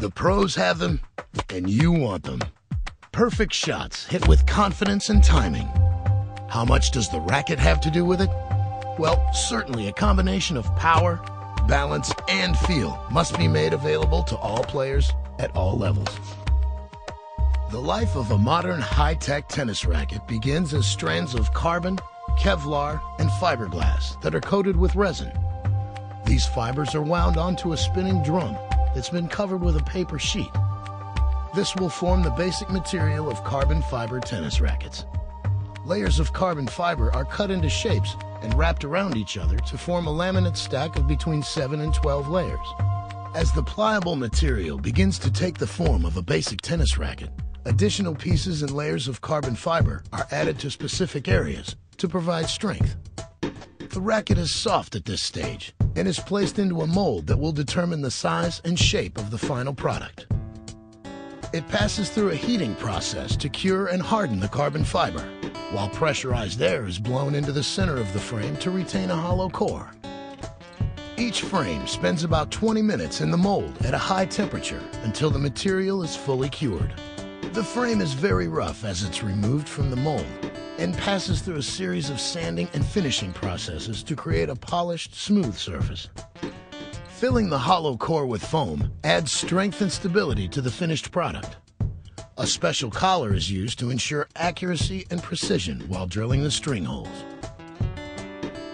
The pros have them, and you want them. Perfect shots hit with confidence and timing. How much does the racket have to do with it? Well, certainly a combination of power, balance, and feel must be made available to all players at all levels. The life of a modern high-tech tennis racket begins as strands of carbon, Kevlar, and fiberglass that are coated with resin. These fibers are wound onto a spinning drum that's been covered with a paper sheet. This will form the basic material of carbon fiber tennis rackets. Layers of carbon fiber are cut into shapes and wrapped around each other to form a laminate stack of between 7 and 12 layers. As the pliable material begins to take the form of a basic tennis racket, additional pieces and layers of carbon fiber are added to specific areas to provide strength. The racket is soft at this stage and is placed into a mold that will determine the size and shape of the final product. It passes through a heating process to cure and harden the carbon fiber, while pressurized air is blown into the center of the frame to retain a hollow core. Each frame spends about 20 minutes in the mold at a high temperature until the material is fully cured. The frame is very rough as it's removed from the mold and passes through a series of sanding and finishing processes to create a polished, smooth surface. Filling the hollow core with foam adds strength and stability to the finished product. A special collar is used to ensure accuracy and precision while drilling the string holes.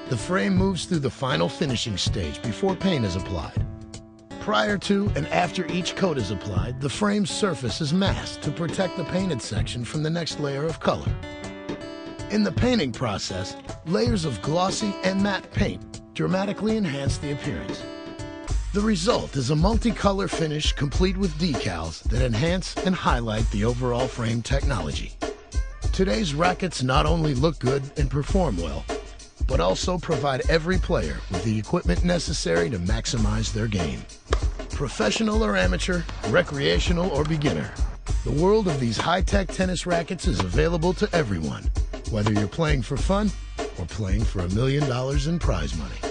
The frame moves through the final finishing stage before paint is applied. Prior to and after each coat is applied, the frame's surface is masked to protect the painted section from the next layer of color. In the painting process, layers of glossy and matte paint dramatically enhance the appearance. The result is a multicolor finish complete with decals that enhance and highlight the overall frame technology. Today's rackets not only look good and perform well, but also provide every player with the equipment necessary to maximize their game. Professional or amateur, recreational or beginner, the world of these high-tech tennis rackets is available to everyone, whether you're playing for fun or playing for a million dollars in prize money.